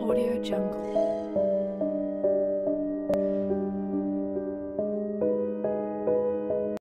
Audio Jungle.